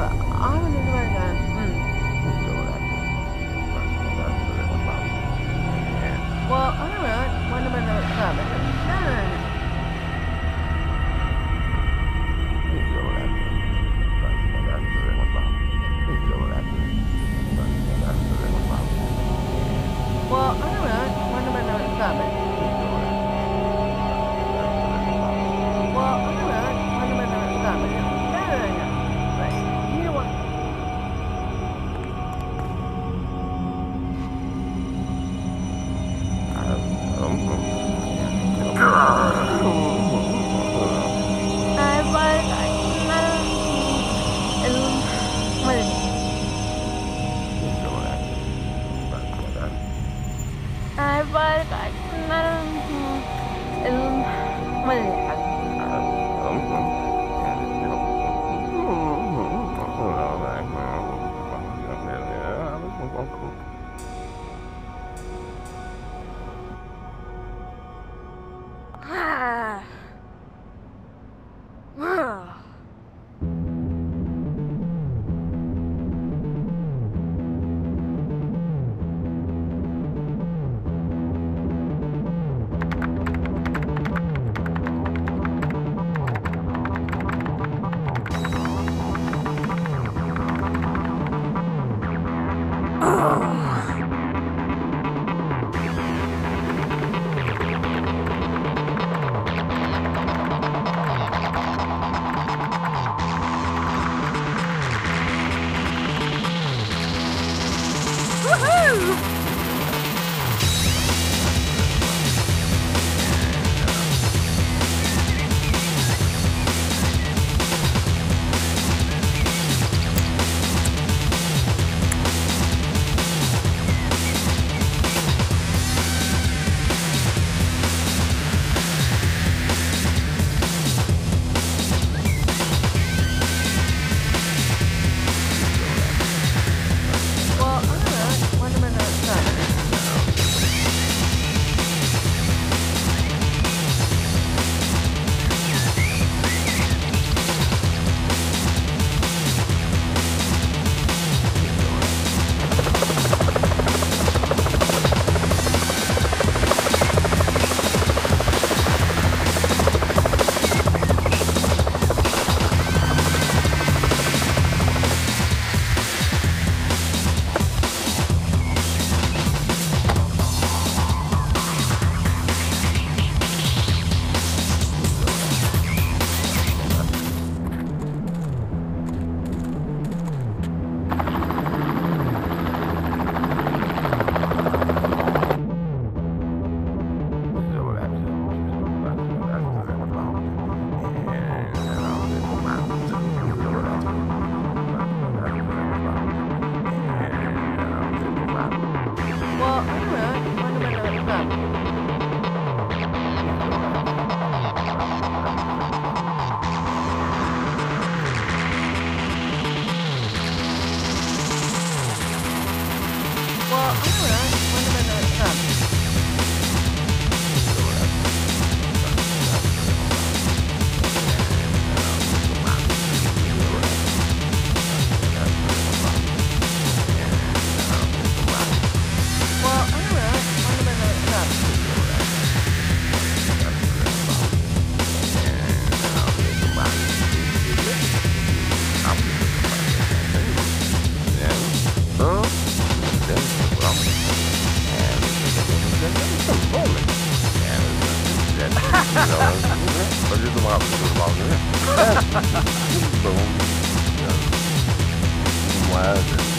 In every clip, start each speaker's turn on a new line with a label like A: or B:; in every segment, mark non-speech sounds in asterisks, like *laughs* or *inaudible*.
A: 了。
B: Wait. Ah. Well,
C: Michała. Będzie to mało normalny.
D: Bo... Młody.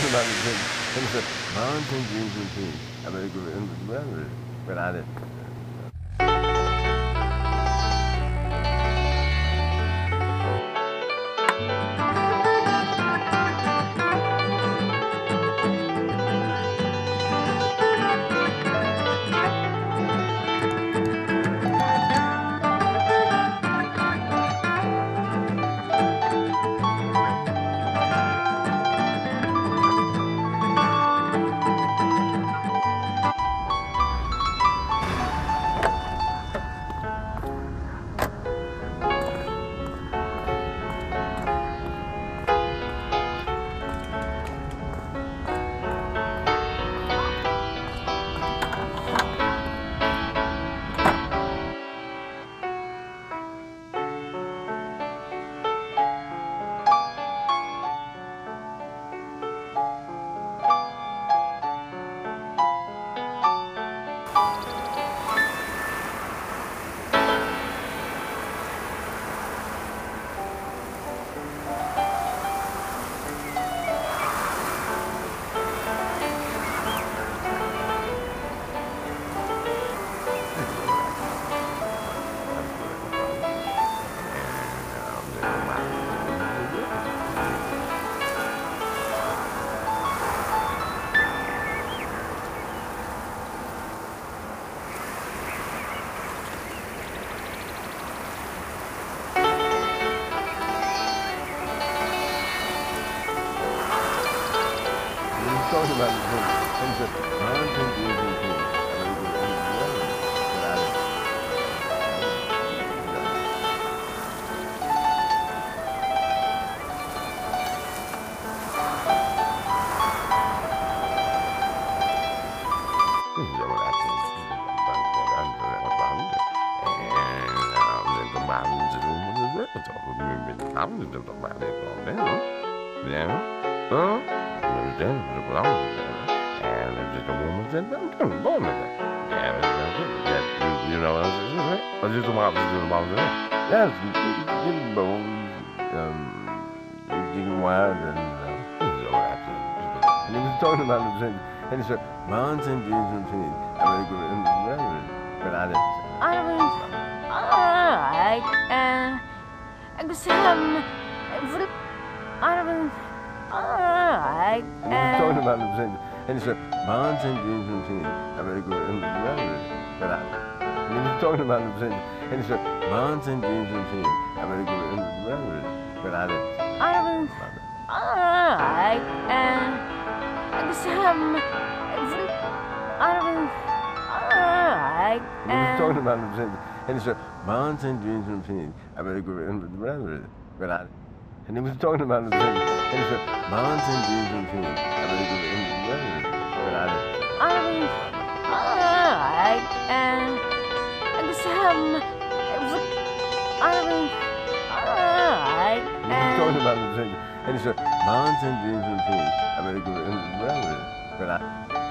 D: The thing. And he said, mountain dreams and things. I mean, it was- well, but I didn't. Mountain dreams
C: *laughs* and it's a woman said, I'm done, born with that. And it's that, you, you know, it's just a man. It's just a mom, it's just a mom, you
D: know, um, getting wild and, uh,
C: so after,
D: and he was talking about himself, and he said, Bonds and Jews and Teens, I really good, and but I didn't. I
B: was, alright, uh, I guess, um, I was, I can. And we were talking
D: about the sentence. And he said, Bonds and jeans and jeans. I better go and but I and he was talking about the sentence. And he said, Bonds and jeans and jeans. I better go and but I didn't. I haven't
B: I and I and we were talking
D: about the sentence. And he said, Bonds and jeans and jeans. I better go and but I did. And he was talking about the sentence. Mountain Vision too. I mean, it in the weather, I didn't.
B: I mean, alright, and and some. It was. I mean, alright. You were talking
D: about the drink, and it's a Mountain Vision too. I mean, it in the weather, but I.